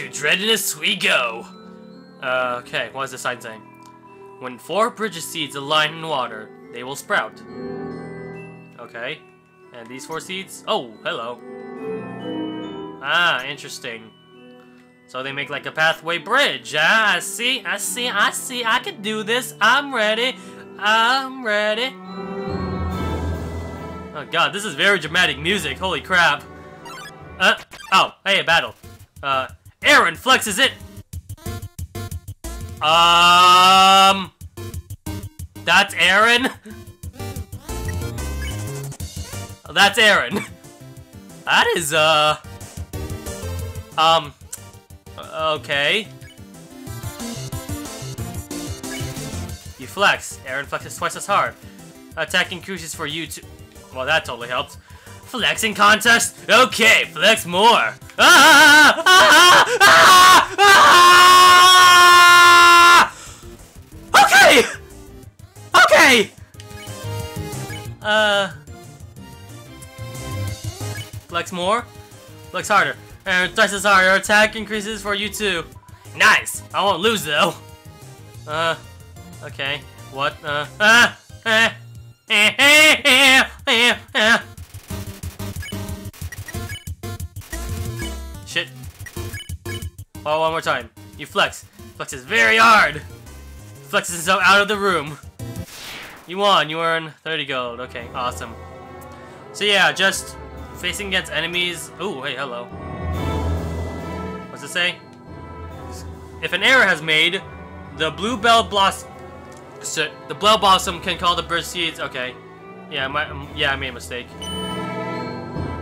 To Dreadness we go! Uh, okay, what is the sign saying? When four Bridges seeds align in water, they will sprout. Okay. And these four seeds? Oh, hello. Ah, interesting. So they make like a pathway bridge. Ah, I see, I see, I see. I can do this. I'm ready. I'm ready. Oh god, this is very dramatic music. Holy crap. Uh, oh, hey, a battle. Uh, Aaron flexes it. Um, that's Aaron. That's Aaron. That is, uh, um, okay. You flex. Aaron flexes twice as hard. Attack increases for you to... Well, that totally helped. Flexing contest? Okay, flex more. Ah! Ah! Ah! Ah! Okay! Okay! Uh... Flex more? Flex harder. And twice as hard. Your attack increases for you too. Nice! I won't lose though. Uh... Okay. What? Uh... Ah! Eh! Eh! Eh! Eh! Eh! Oh, one more time. You flex. Flexes very hard. Flexes himself out of the room. You won. You earn 30 gold. Okay, awesome. So yeah, just facing against enemies. Ooh, hey, hello. What's it say? If an error has made, the blue bell blossom. The bell blossom can call the bird seeds. Okay. Yeah, my, um, yeah, I made a mistake.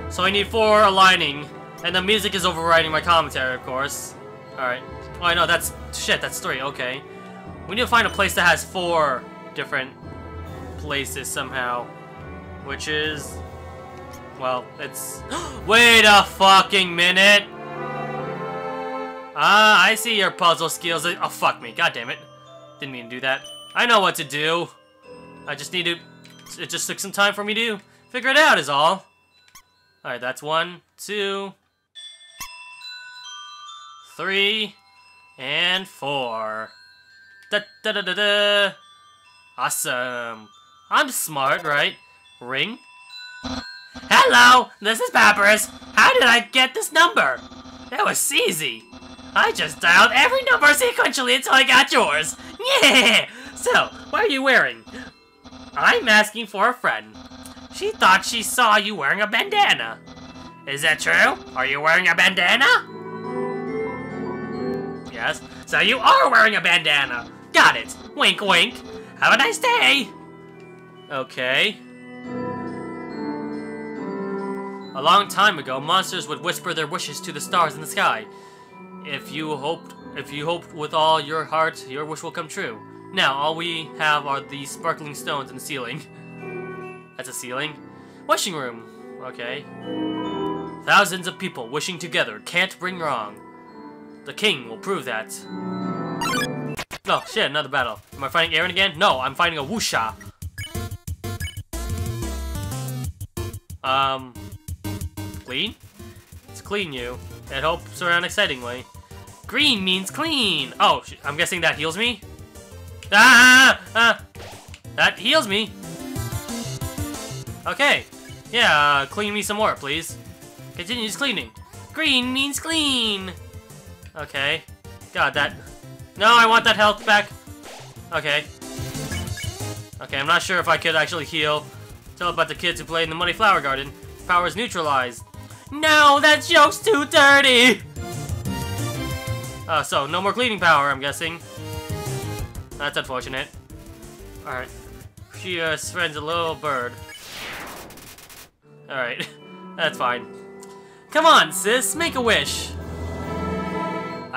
So I need four aligning, and the music is overriding my commentary, of course. Alright. Oh, I know, that's... Shit, that's three, okay. We need to find a place that has four different places somehow. Which is... Well, it's... Wait a fucking minute! Ah, I see your puzzle skills. Oh, fuck me. God damn it. Didn't mean to do that. I know what to do. I just need to... It just took some time for me to figure it out is all. Alright, that's one, two, three, and four. Da da da da da. Awesome. I'm smart, right? Ring? Hello, this is Papyrus. How did I get this number? That was easy. I just dialed every number sequentially until I got yours. Yeah! So, what are you wearing? I'm asking for a friend. She thought she saw you wearing a bandana. Is that true? Are you wearing a bandana? So you are wearing a bandana. Got it. Wink, wink. Have a nice day. Okay. A long time ago, monsters would whisper their wishes to the stars in the sky. If you hoped, if you hoped with all your heart, your wish will come true. Now, all we have are these sparkling stones in the ceiling. That's a ceiling. Wishing room. Okay. Thousands of people wishing together can't bring wrong. The king will prove that. Oh, shit, another battle. Am I fighting Aaron again? No, I'm fighting a Woshua. Um, clean? It's clean you. It helps around excitingly. Green means clean. Oh, I'm guessing that heals me? Ah, ah, ah! That heals me. Okay. Yeah, uh, clean me some more, please. Continues cleaning. Green means clean. Okay. God, that... No, I want that health back. Okay. Okay, I'm not sure if I could actually heal. Tell about the kids who play in the Muddy Flower Garden. Powers neutralized. No, that joke's too dirty! Uh, so, no more cleaning power, I'm guessing. That's unfortunate. Alright. She, uh, friend's a little bird. Alright. That's fine. Come on, sis, make a wish.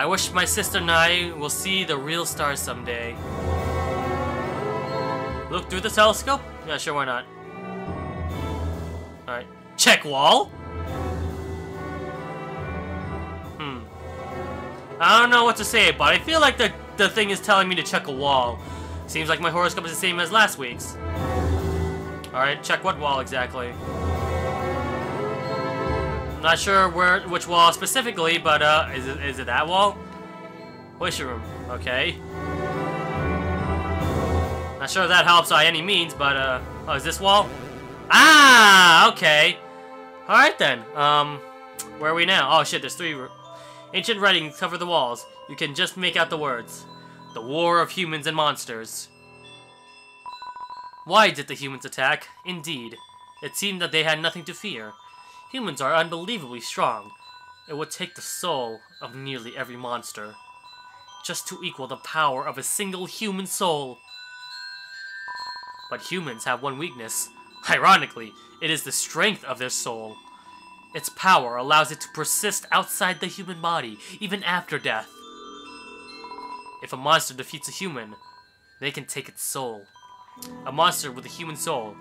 I wish my sister and I will see the real stars someday. Look through the telescope? Yeah, sure, why not? Alright. Check wall? Hmm. I don't know what to say, but I feel like the, the thing is telling me to check a wall. Seems like my horoscope is the same as last week's. Alright, check what wall exactly? I'm not sure where, which wall specifically, but uh, is it is it that wall? Wish room. Okay. Not sure if that helps by any means, but uh, oh, is this wall? Ah, okay. All right then. Um, where are we now? Oh shit, there's three. Ancient writings cover the walls. You can just make out the words. The war of humans and monsters. Why did the humans attack? Indeed. It seemed that they had nothing to fear. Humans are unbelievably strong. It would take the soul of nearly every monster just to equal the power of a single human soul. But humans have one weakness. Ironically, it is the strength of their soul. Its power allows it to persist outside the human body, even after death. If a monster defeats a human, they can take its soul. A monster with a human soul,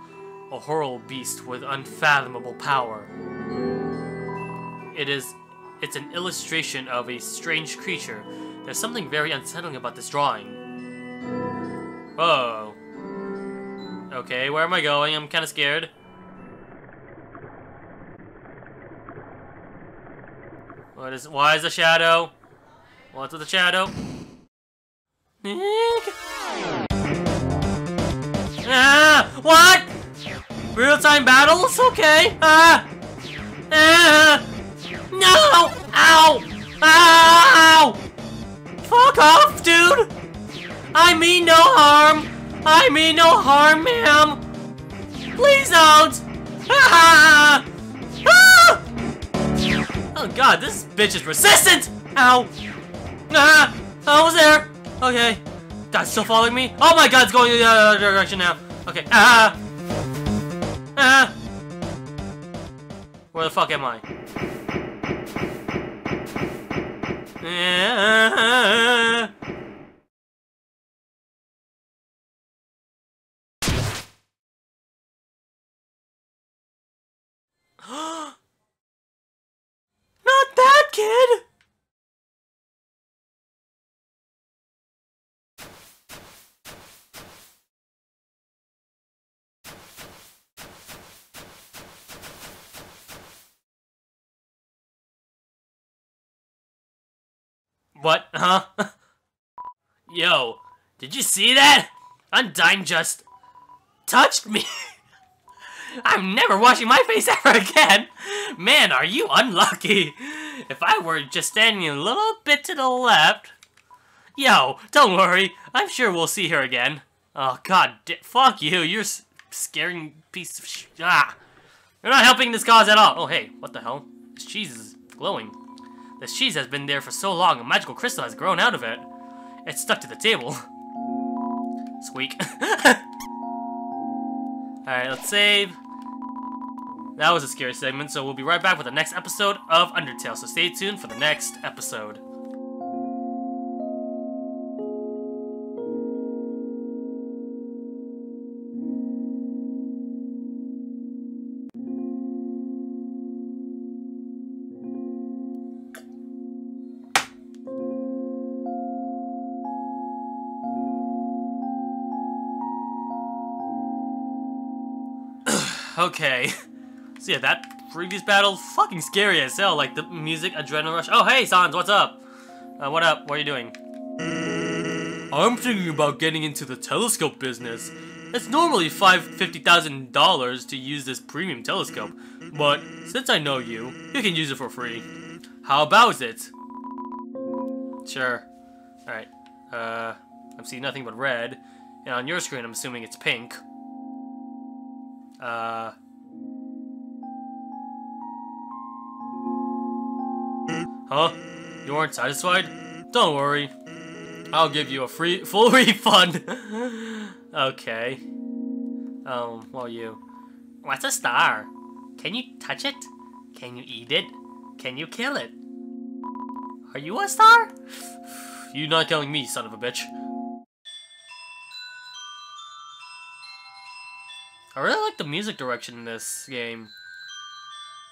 a horrible beast with unfathomable power. It is it's an illustration of a strange creature. There's something very unsettling about this drawing. Whoa. Okay, where am I going? I'm kind of scared. What is? Why is the shadow? What's with the shadow? ah! What? Real-time battles? Okay. Ah! Ah! No! Ow! Ow! Fuck off, dude! I mean no harm! I mean no harm, ma'am! Please don't! Ah! Ah! Oh god, this bitch is resistant! Ow! Ah! I was there! Okay. God's still following me? Oh my god, it's going in the other direction now. Okay. Ah! Ah! Where the fuck am I? Not that kid! What? Huh? Yo, did you see that? Undyne just touched me. I'm never washing my face ever again. Man, are you unlucky. If I were just standing a little bit to the left. Yo, don't worry. I'm sure we'll see her again. Oh, god, fuck you. You're scaring piece of sh Ah. You're not helping this cause at all. Oh, hey, what the hell? This cheese is glowing. This cheese has been there for so long, a magical crystal has grown out of it. It's stuck to the table. Squeak. Alright, let's save. That was a scary segment, so we'll be right back with the next episode of Undertale, so stay tuned for the next episode. Okay. So yeah, that previous battle, fucking scary as hell. Like the music, adrenaline rush. Oh, hey, Sans, what's up? Uh, what up? What are you doing? I'm thinking about getting into the telescope business. It's normally five fifty thousand dollars to use this premium telescope, but since I know you, you can use it for free. How about it? Sure. All right. Uh, I'm seeing nothing but red, and on your screen, I'm assuming it's pink. Uh. Huh? You aren't satisfied? Don't worry. I'll give you a free full refund. okay. Um, well you. What's a star? Can you touch it? Can you eat it? Can you kill it? Are you a star? You're not killing me, son of a bitch. I really like the music direction in this game.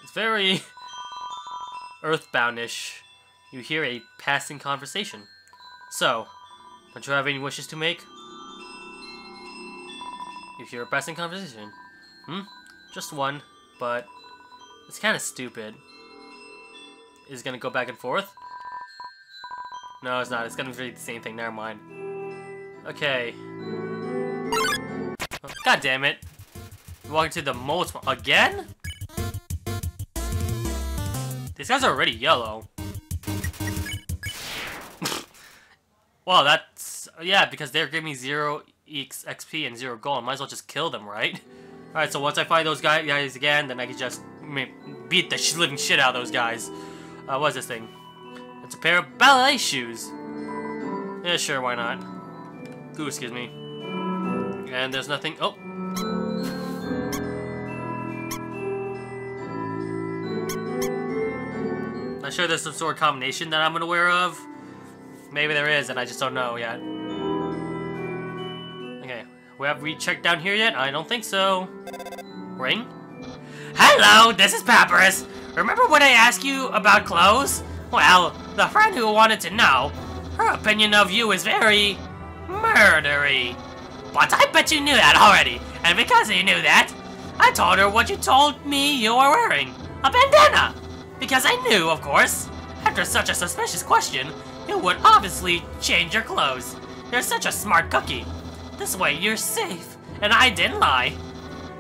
It's very earthboundish. You hear a passing conversation. So, don't you have any wishes to make? You hear a passing conversation. Hmm? Just one, but it's kind of stupid. is gonna go back and forth. No, it's not. It's gonna be the same thing. Never mind. Okay. Oh, God damn it. Walking to the most again? This guys already yellow. well, that's yeah, because they're giving me zero XP and zero gold. I might as well just kill them, right? All right, so once I find those guys again, then I can just beat the living shit out of those guys. Uh, what's this thing? It's a pair of ballet shoes. Yeah, sure, why not? Ooh, excuse me. And there's nothing. Oh. Sure there's some sort of combination that I'm unaware of. Maybe there is, and I just don't know yet. Okay, we have we checked down here yet? I don't think so. Ring? Hello, this is Papyrus. Remember when I asked you about clothes? Well, the friend who wanted to know, her opinion of you is very murdery. But I bet you knew that already, and because you knew that, I told her what you told me you were wearing, a bandana. Because I knew, of course, after such a suspicious question, you would obviously change your clothes. You're such a smart cookie. This way you're safe, and I didn't lie.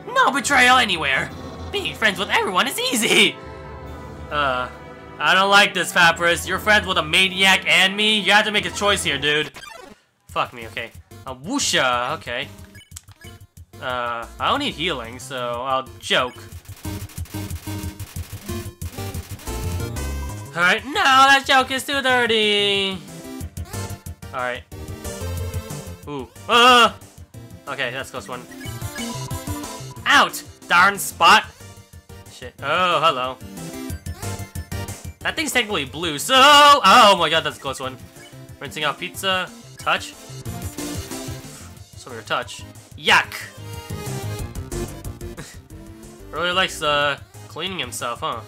No betrayal anywhere. Being friends with everyone is easy! Uh, I don't like this, Papyrus. You're friends with a maniac and me? You have to make a choice here, dude. Fuck me, okay. A Woshua, okay. Uh, I don't need healing, so I'll joke. Alright, no, that joke is too dirty! Alright. Ooh. Uh! Okay, that's close one. Out! Darn spot! Shit. Oh, hello. That thing's technically blue, so... Oh my god, that's a close one. Rinsing out pizza. Touch. So your touch. Yuck! really likes, uh, cleaning himself, huh?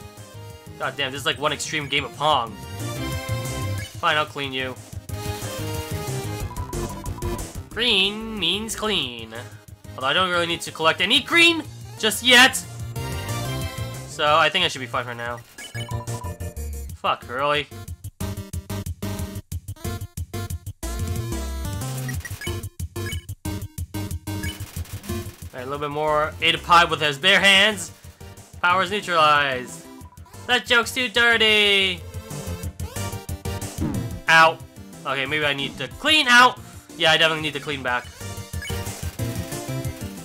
God damn, this is like one extreme game of Pong. Fine, I'll clean you. Green means clean. Although I don't really need to collect any green just yet. So I think I should be fine for now. Fuck, really? Alright, a little bit more Ada Pie with his bare hands. Powers neutralized. That joke's too dirty! Ow. Okay, maybe I need to clean out. Yeah, I definitely need to clean back.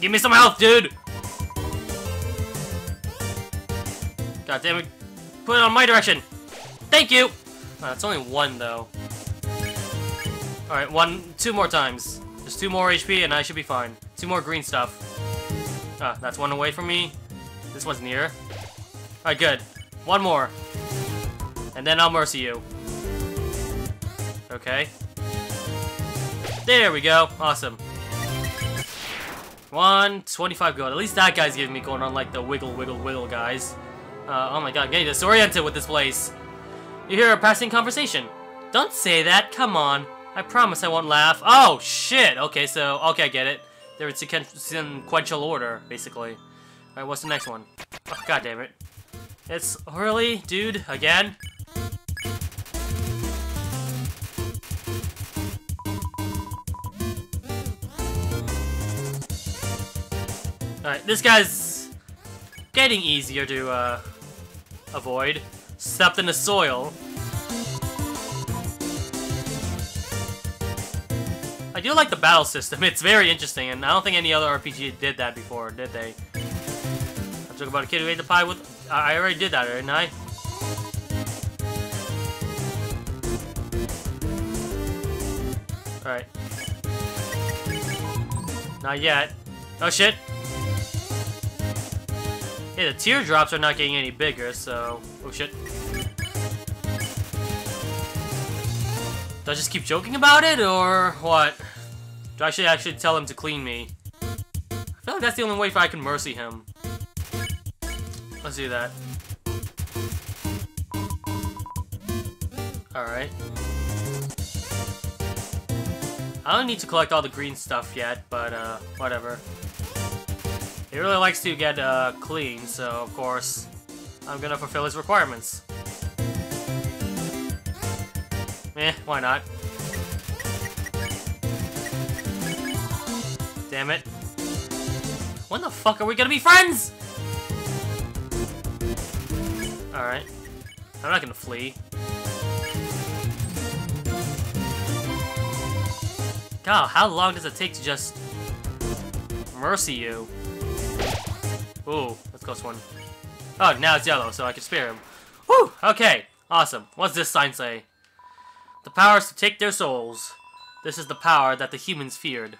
Give me some health, dude! God damn it. Put it on my direction! Thank you! That's only one, though. Alright, one, two more times. Just two more HP and I should be fine. Two more green stuff. Ah, that's one away from me. This one's near. Alright, good. One more. And then I'll mercy you. Okay. There we go. Awesome. One, 25 gold. At least that guy's giving me going on like the wiggle, wiggle, wiggle guys. Uh, oh my god, I'm getting disoriented with this place. You hear a passing conversation. Don't say that, come on. I promise I won't laugh. Oh, shit! Okay, so, okay, I get it. They're in sequential order, basically. Alright, what's the next one? Oh, god damn it. It's early, dude, again? Alright, this guy's getting easier to uh, avoid. Stepped in the soil. I do like the battle system. It's very interesting, and I don't think any other RPG did that before, did they? I about a kid who ate the pie with I already did that, didn't I? Alright. Not yet. Oh shit! Hey, the teardrops are not getting any bigger, so... Oh shit. Do I just keep joking about it, or what? Do I should actually tell him to clean me? I feel like that's the only way if I can mercy him. Let's do that. Alright. I don't need to collect all the green stuff yet, but uh, whatever. He really likes to get uh, clean, so of course, I'm gonna fulfill his requirements. Eh, why not? Damn it. When the fuck are we gonna be friends? Alright. I'm not gonna flee. God, how long does it take to just mercy you? Ooh, let's go one. Oh, now it's yellow, so I can spare him. Whew! Okay, awesome. What's this sign say? The power is to take their souls. This is the power that the humans feared.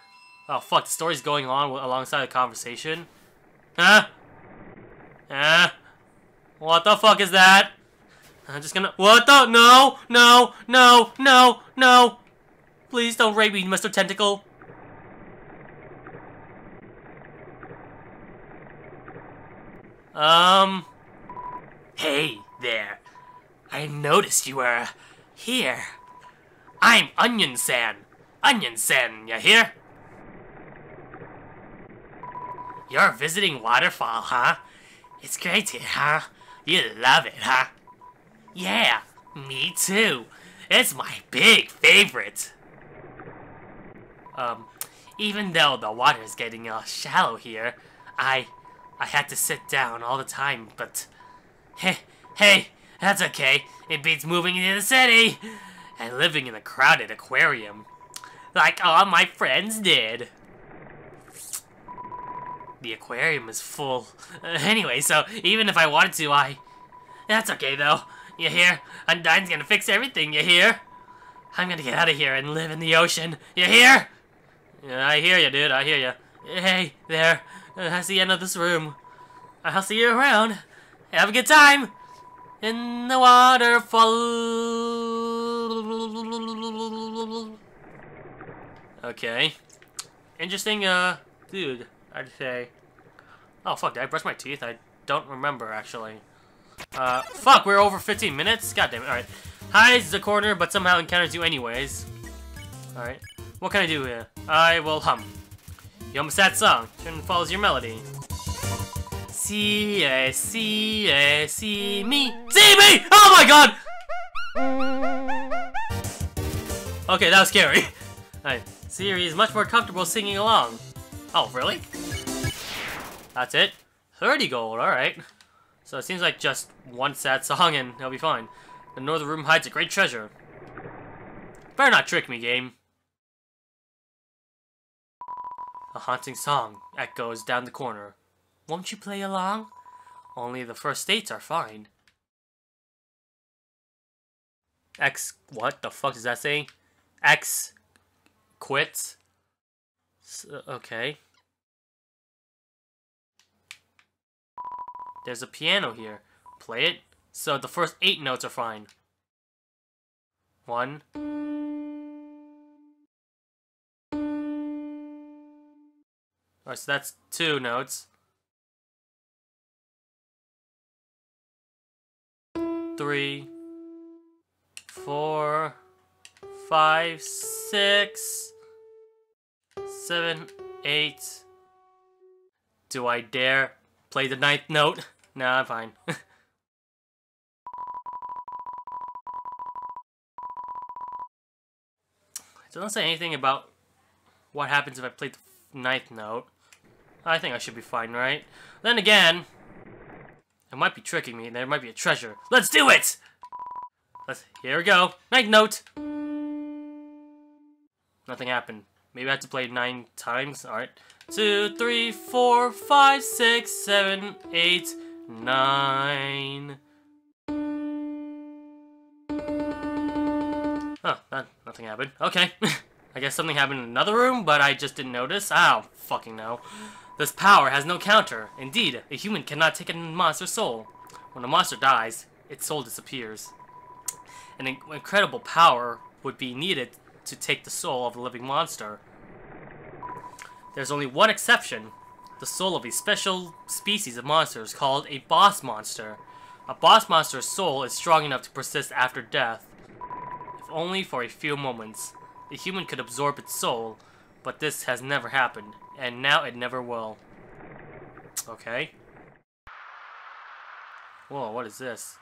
Oh, fuck, the story's going on alongside the conversation? Huh? Huh? What the fuck is that? I'm just gonna- What the- No! No! No! No! No! Please don't rape me, Mr. Tentacle. Um... Hey, there. I noticed you were here. I'm Onion San. Onion San, you hear? You're visiting Waterfall, huh? It's great here, huh? You love it, huh? Yeah, me too. It's my big favorite. Um, even though the water's getting all shallow here, I, I had to sit down all the time, but, hey, hey, that's okay. It beats moving into the city and living in a crowded aquarium, like all my friends did. The aquarium is full. Uh, anyway, so even if I wanted to, I... That's okay, though. You hear? Undyne's gonna fix everything, you hear? I'm gonna get out of here and live in the ocean. You hear? Yeah, I hear you, dude. I hear you. Hey, there. That's the end of this room. I'll see you around. Have a good time. In the waterfall. Okay. Interesting, uh, dude, I'd say. Oh, fuck, did I brush my teeth? I don't remember, actually. Uh, fuck, we're over 15 minutes? God damn it, alright. Hides the corner, but somehow encounters you anyways. Alright. What can I do here? I will hum. A sad song. Turn follows your melody. See, eh, see, eh, see me. See me! Oh my god! Okay, that was scary. Alright. Siri is much more comfortable singing along. Oh, really? That's it? 30 gold, alright. So it seems like just one sad song and he'll be fine. The northern room hides a great treasure. Better not trick me, game. A haunting song echoes down the corner. Won't you play along? Only the first states are fine. X, what the fuck does that say? X quits? Okay. There's a piano here. Play it. So the first eight notes are fine. One. Alright, so that's two notes. Three. Four. Five. Six. Seven. Eight. Do I dare play the ninth note? Nah, I'm fine. it doesn't say anything about what happens if I play the ninth note. I think I should be fine, right? Then again, it might be tricking me. There might be a treasure. Let's do it! Let's, here we go. Ninth note! Nothing happened. Maybe I have to play nine times. Alright. Two, three, four, five, six, seven, eight, nine. Oh, that, nothing happened. Okay. I guess something happened in another room, but I just didn't notice. I don't fucking know. This power has no counter. Indeed, a human cannot take a monster's soul. When a monster dies, its soul disappears. An incredible power would be needed to take the soul of a living monster. There's only one exception. The soul of a special species of monsters called a boss monster. A boss monster's soul is strong enough to persist after death, if only for a few moments. The human could absorb its soul, but this has never happened, and now it never will. Okay. Whoa, what is this?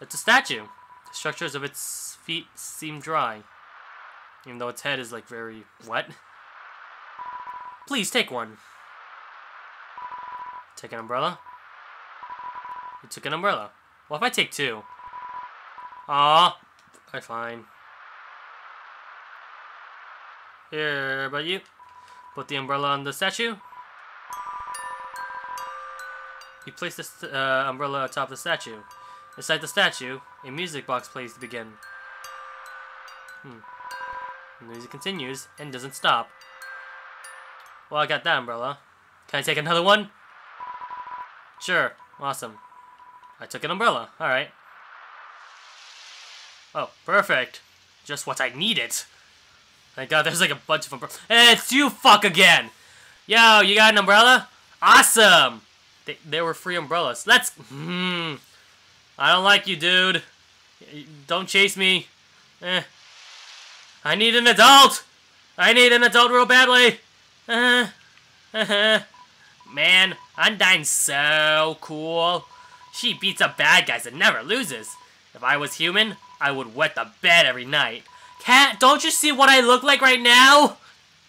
It's a statue. The structures of its feet seem dry, even though its head is like very wet. Please take one. Take an umbrella. You took an umbrella. What if I take two? Ah, I fine. Here, about you. Put the umbrella on the statue. You place the uh, umbrella atop the statue. Inside the statue, a music box plays to begin. Hmm. The music continues and doesn't stop. Well, I got that umbrella. Can I take another one? Sure. Awesome. I took an umbrella. Alright. Oh, perfect. Just what I needed. Thank god, there's like a bunch of umbrellas. Hey, it's you fuck again! Yo, you got an umbrella? Awesome! They, they were free umbrellas. Let's... Hmm. I don't like you, dude. Don't chase me. Eh. I need an adult! I need an adult real badly! Uh, uh, Man, Undyne's so cool. She beats up bad guys and never loses. If I was human, I would wet the bed every night. Cat, don't you see what I look like right now?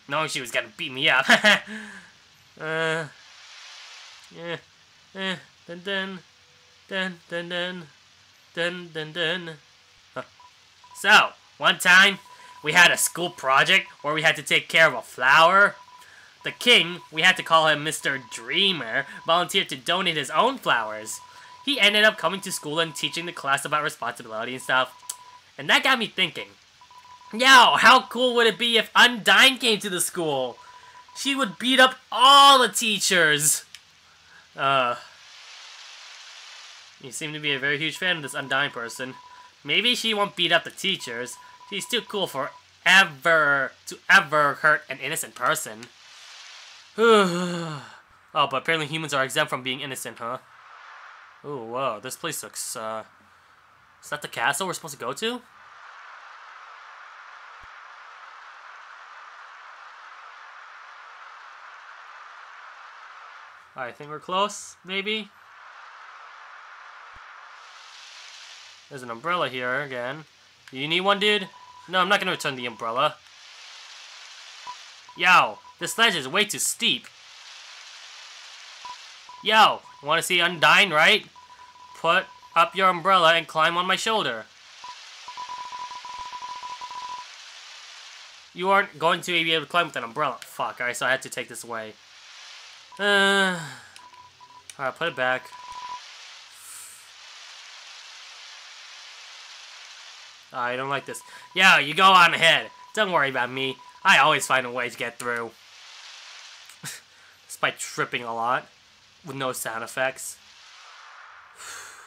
Knowing she was gonna beat me up. uh, yeah, eh, dun dun, dun dun dun, dun dun dun. Huh. So, one time, we had a school project where we had to take care of a flower. The king, we had to call him Mr. Dreemurr, volunteered to donate his own flowers. He ended up coming to school and teaching the class about responsibility and stuff. And that got me thinking. Yo, how cool would it be if Undyne came to the school? She would beat up all the teachers. Uh, you seem to be a very huge fan of this Undyne person. Maybe she won't beat up the teachers. She's too cool for ever to ever hurt an innocent person. oh, but apparently humans are exempt from being innocent, huh? Oh, whoa, this place looks, uh... Is that the castle we're supposed to go to? I think we're close, maybe? There's an umbrella here again. You need one, dude? No, I'm not gonna return the umbrella. Yo, this ledge is way too steep. Yo, wanna see Undyne, right? Put up your umbrella and climb on my shoulder. You aren't going to be able to climb with an umbrella. Fuck, alright, so I had to take this away. Uh, Alright, put it back. I don't like this. Yeah, you go on ahead. Don't worry about me. I always find a way to get through. Despite tripping a lot. With no sound effects.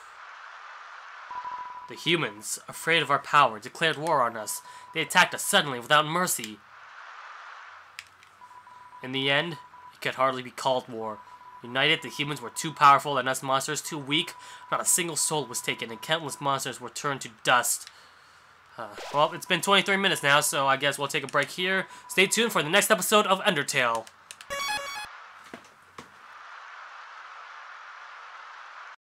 The humans, afraid of our power, declared war on us. They attacked us suddenly without mercy. In the end, it could hardly be called war. United, the humans were too powerful and us monsters too weak. Not a single soul was taken, and countless monsters were turned to dust. Uh, well, it's been 23 minutes now, so I guess we'll take a break here. Stay tuned for the next episode of Undertale.